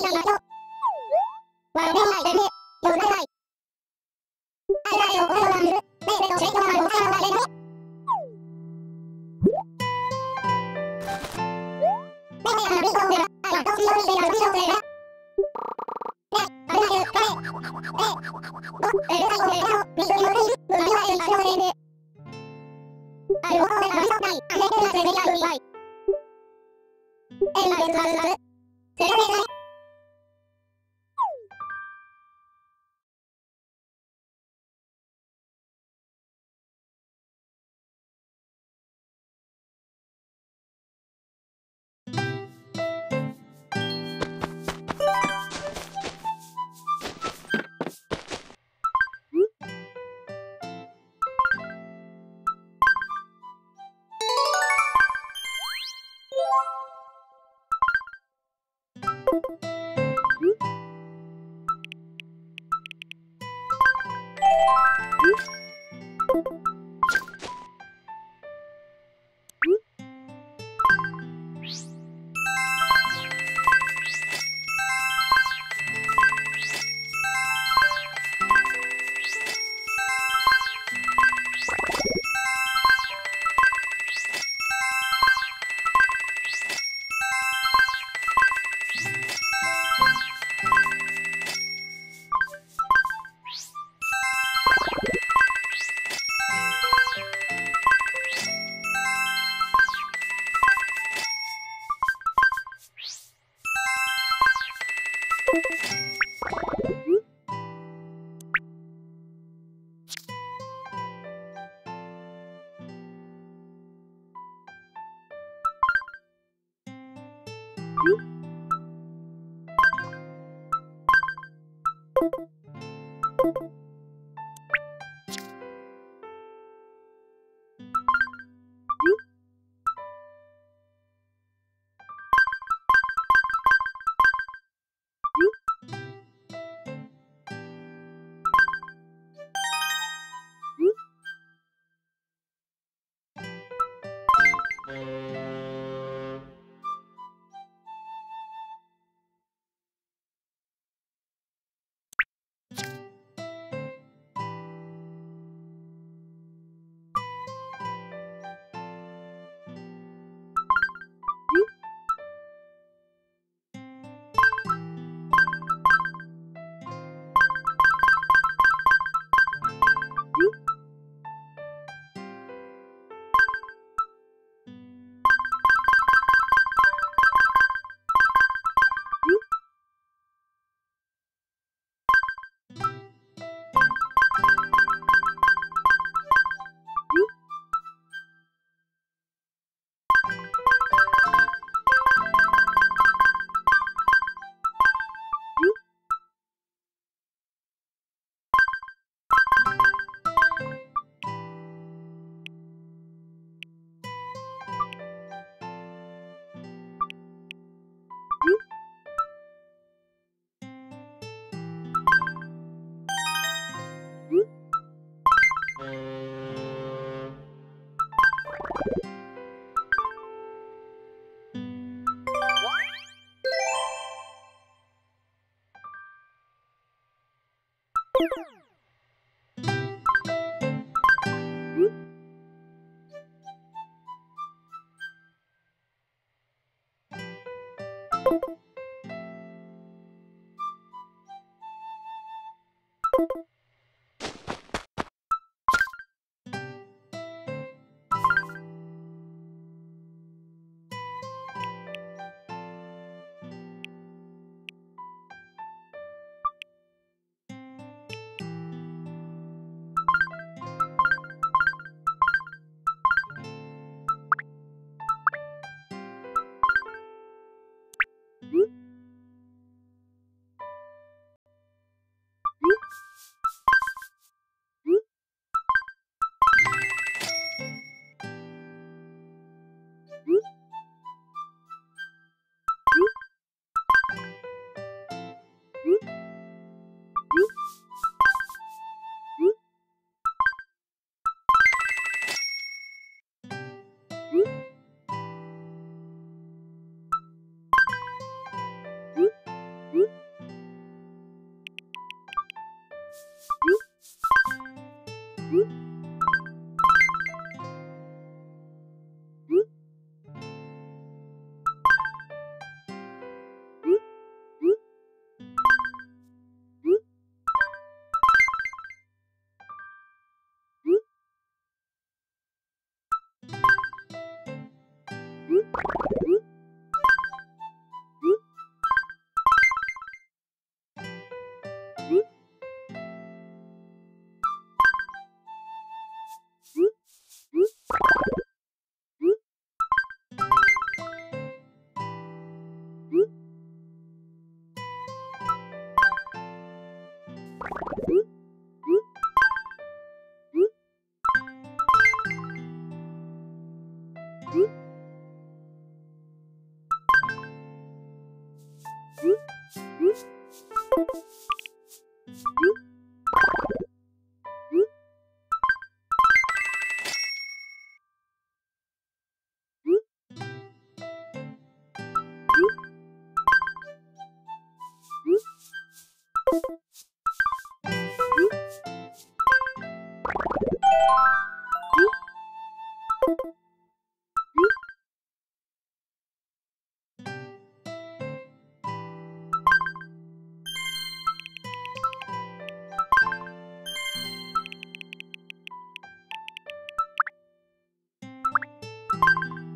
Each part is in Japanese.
さんだと。われないでね、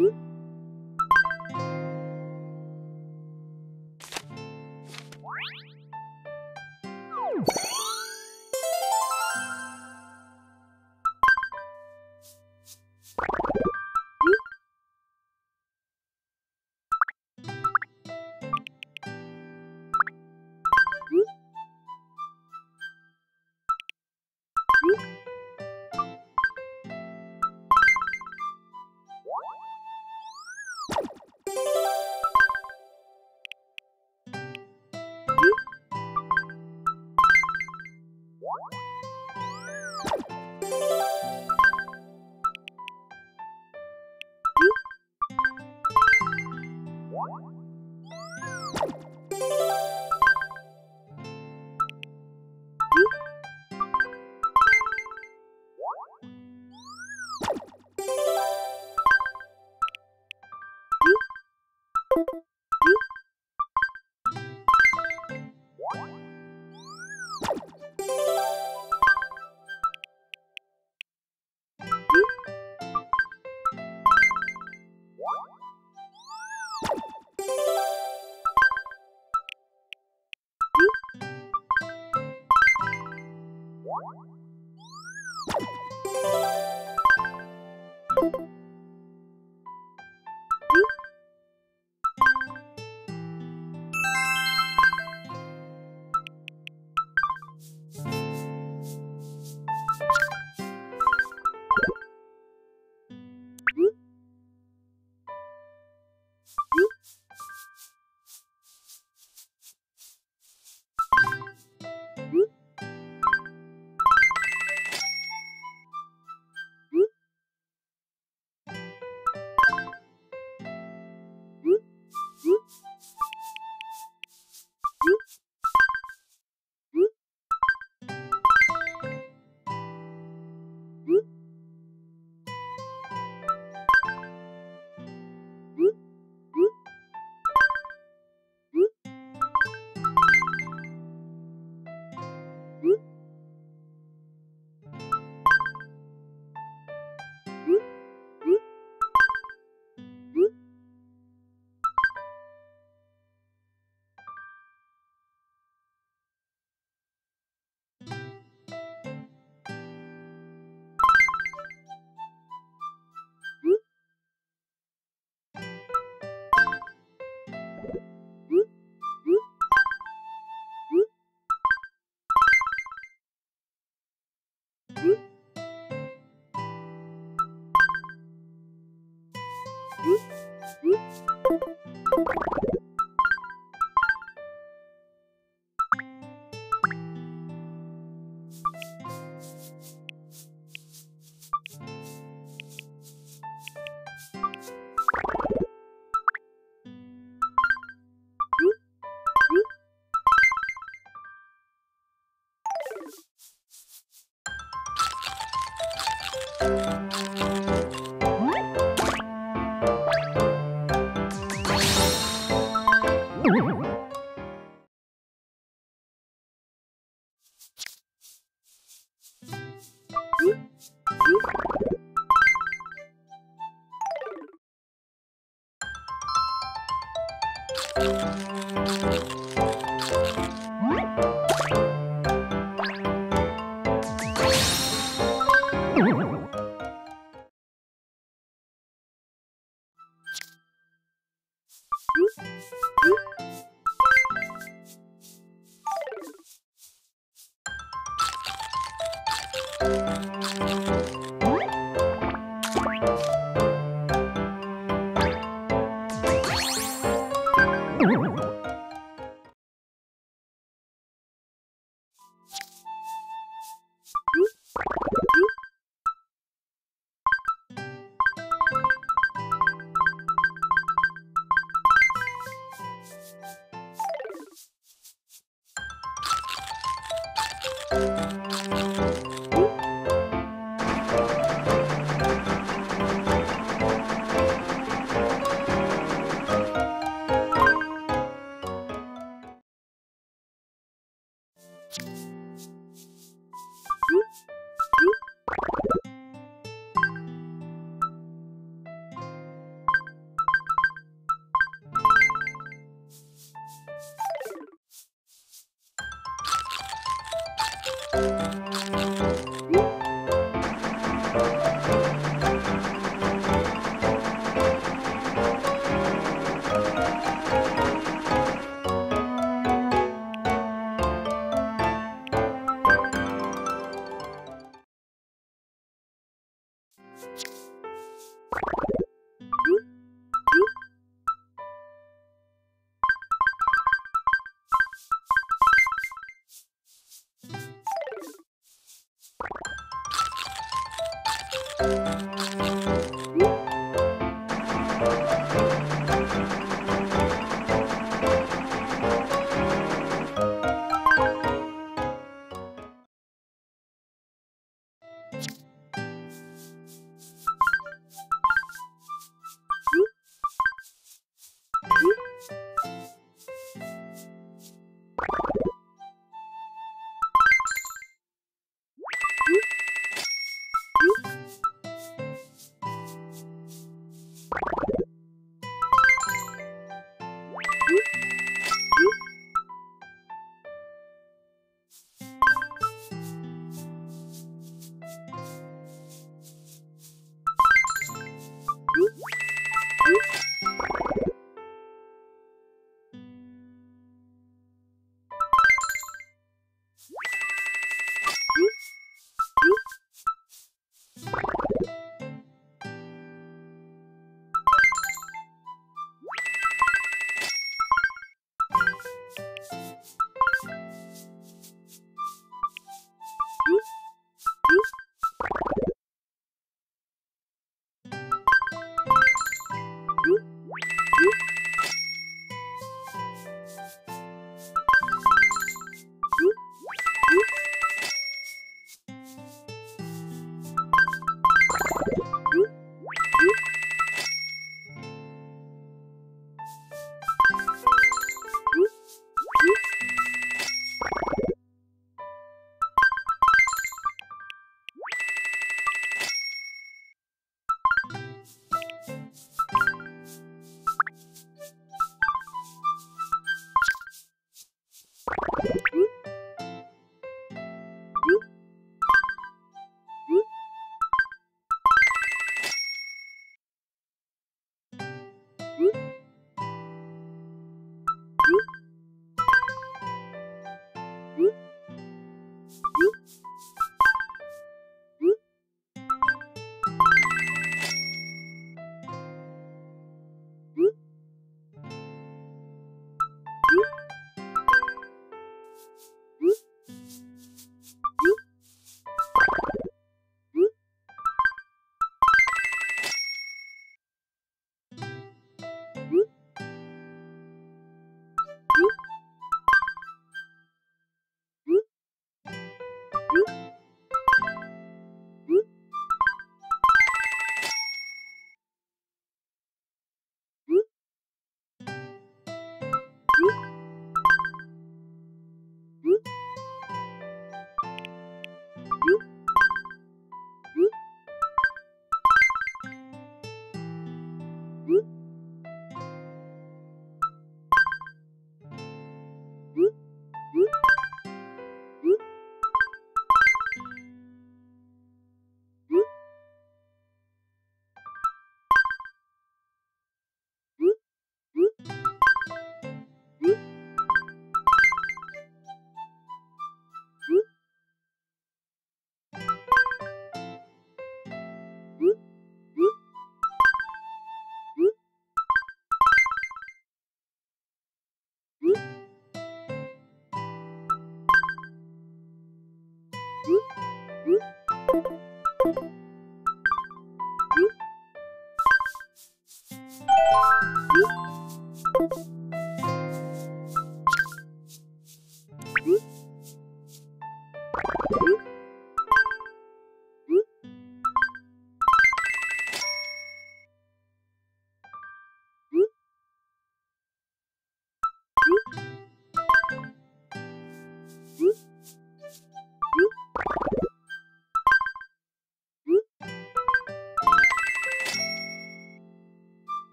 응? Música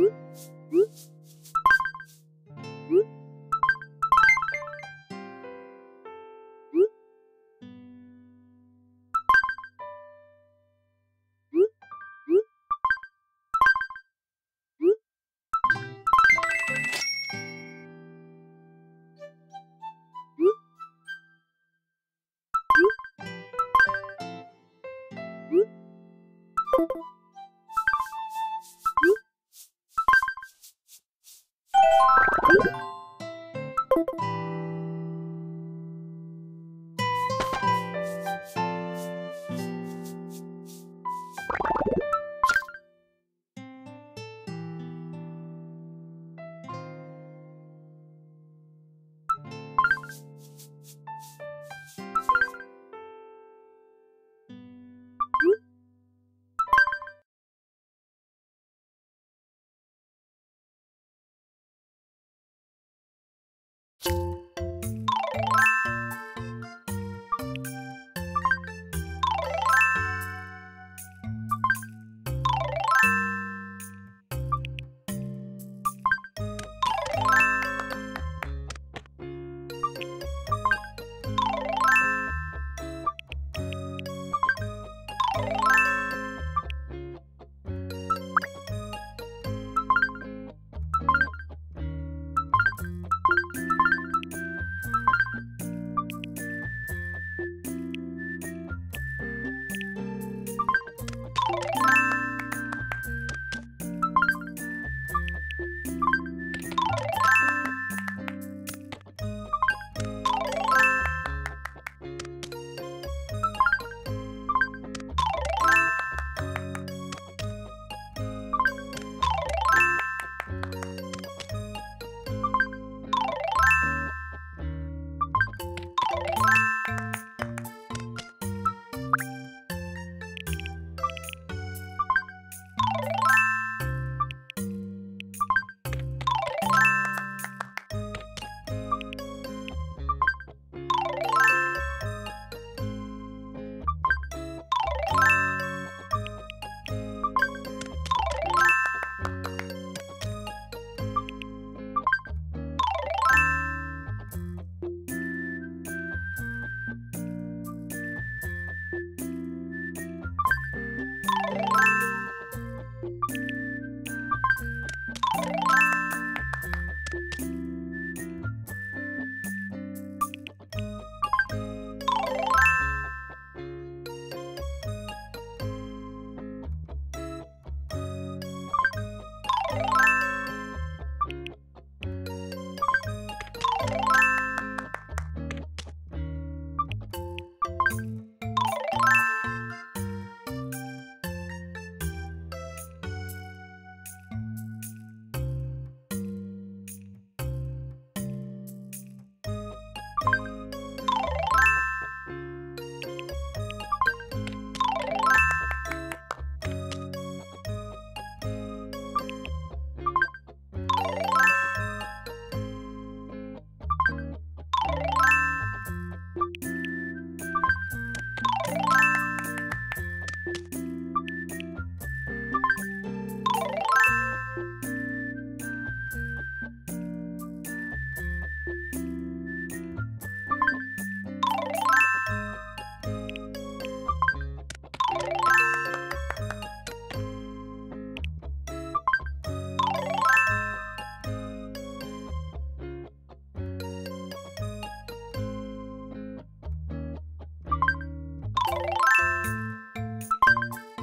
응?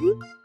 잉?